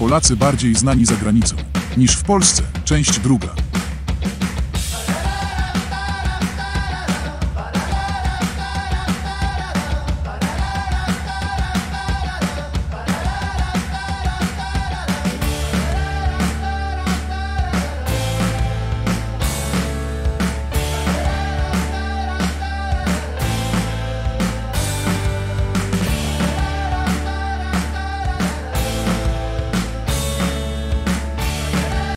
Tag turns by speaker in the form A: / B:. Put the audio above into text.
A: Polacy bardziej znani za granicą niż w Polsce. Część druga.